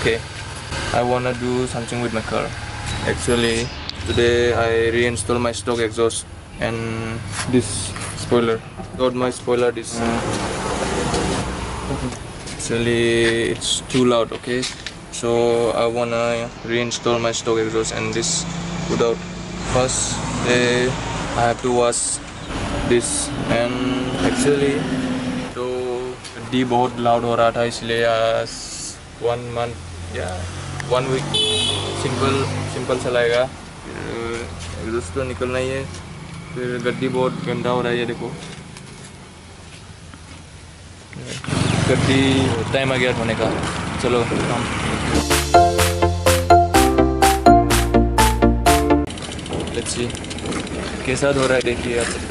guys, today okay, I wanna do something with my car. Actually, today I reinstall my stock exhaust and this spoiler. Got my spoiler this. Actually, it's too loud. Okay, so I wanna reinstall my stock exhaust and this without. First, eh, I have to wash this and actually तो डी बहुत loud हो रहा था इसलिए one month या one week simple simple चलाएगा। Exhaust तो निकलना ही है। फिर गड्डी बहुत गंदा हो रहा है, ये देखो। गड्डी टाइम आ गया धोने का। चलो हम लेट्स कैसा धो रहा है, देखिए आप।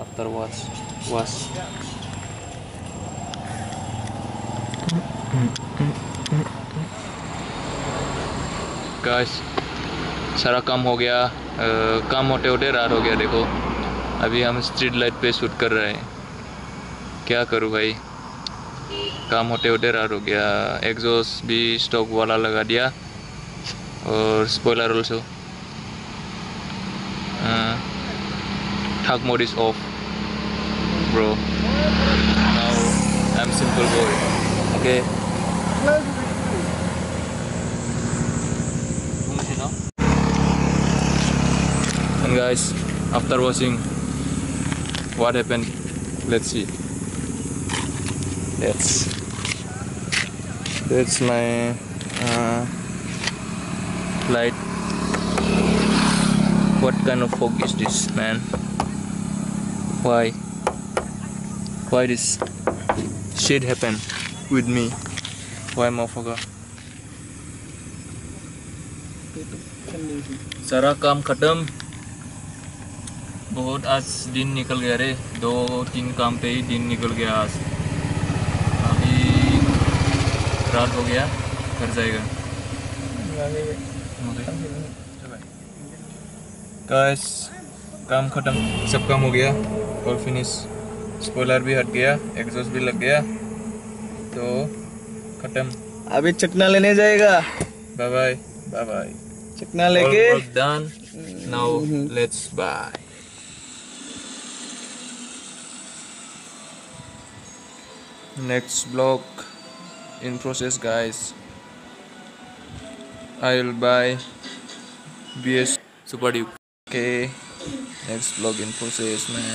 wash wash गाइस सारा काम हो गया अ, काम होते होते रात हो गया देखो। अभी हम स्ट्रीट लाइट पे शूट कर रहे हैं। क्या करूँ भाई? काम होते होते रात हो गया। एग्जॉस्ट भी स्टॉक वाला लगा दिया। और spoiler also Tug mode is off, bro. Now I'm simple boy. Okay. And guys, after washing, what happened? Let's see. That's that's my uh, light. What kind of fog is this, man? Why? Why this shit happen with me? Why motherfucker? सारा काम खत्म। बहुत आज दिन निकल गया रे। दो तीन काम पे ही दिन निकल गया आज। अभी रात हो गया। घर जाएगा। गाइस काम खत्म। सब काम हो गया। और फिनिश स्पॉइलर भी हट गया एग्जॉस्ट भी लग गया तो खत्म अभी चटना लेने जाएगा बाय बाय बाय बाय चटना लेके work done. Now let's buy. Next block in process, guys. I'll buy BS Super Duke. Okay. Next block in process, man.